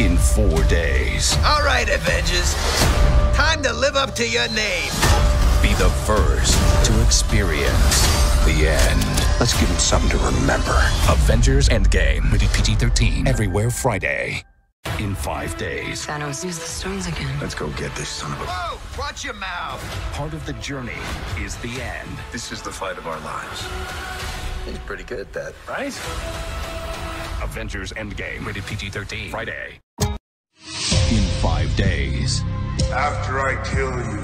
in four days. All right, Avengers. Time to live up to your name. Be the first to experience the end. Let's give him something to remember. Avengers Endgame. Rated PG 13. Everywhere Friday. In five days. Thanos used the stones again. Let's go get this son of a. Whoa, watch your mouth. Part of the journey is the end. This is the fight of our lives. He's pretty good at that. Right? Avengers Endgame. Rated PG 13. Friday. In five days. After I kill you,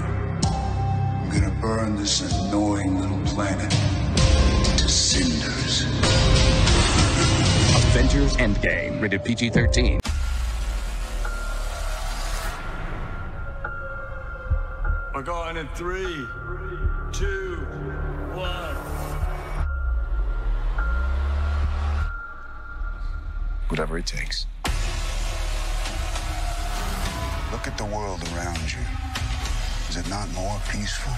I'm gonna burn this annoying little planet to cinders. Avengers Endgame. Rated PG 13. We're going in three, two, one. Whatever it takes. Look at the world around you. Is it not more peaceful?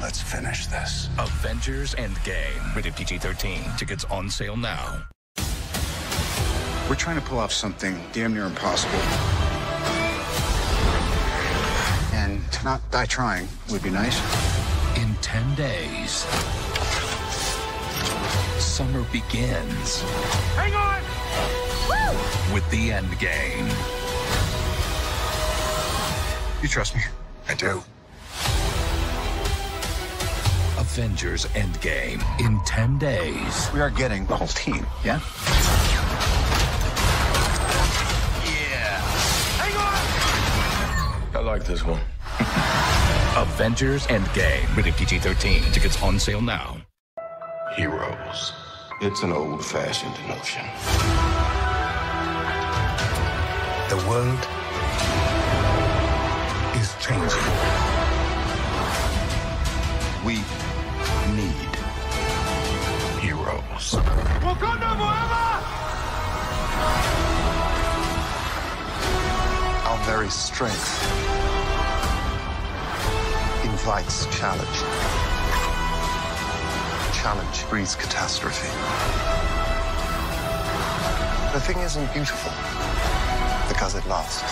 Let's finish this. Avengers Endgame. Rated PG 13. Tickets on sale now. We're trying to pull off something damn near impossible. And to not die trying would be nice. In 10 days. Summer begins. Hang on! With the end game. You trust me? I do. Avengers Endgame. In 10 days. We are getting the whole team, yeah? Yeah. Hang on! I like this one. Avengers Endgame. Rated PG 13. Tickets on sale now. Heroes. It's an old fashioned notion. The world is changing. We need heroes. Our very strength invites challenge. Challenge breeds catastrophe. The thing isn't beautiful because it lasts.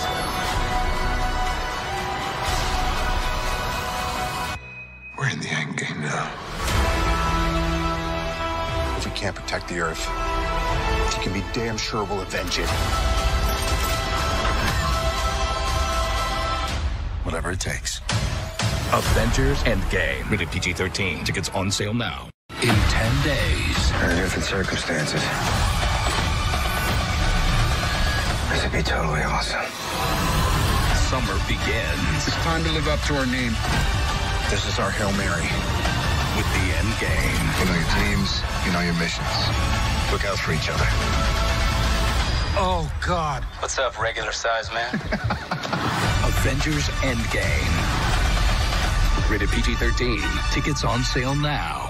We're in the end game now. If we can't protect the Earth, you can be damn sure we'll avenge it. Whatever it takes. Avengers Endgame. Rated PG 13. Tickets on sale now. In 10 days. Under different circumstances. This would be totally awesome. Summer begins. It's time to live up to our name. This is our Hail Mary. With the end game. You know your teams, you know your missions. Look out for each other. Oh, God. What's up, regular size man? Avengers Endgame. Rated PG 13. Tickets on sale now.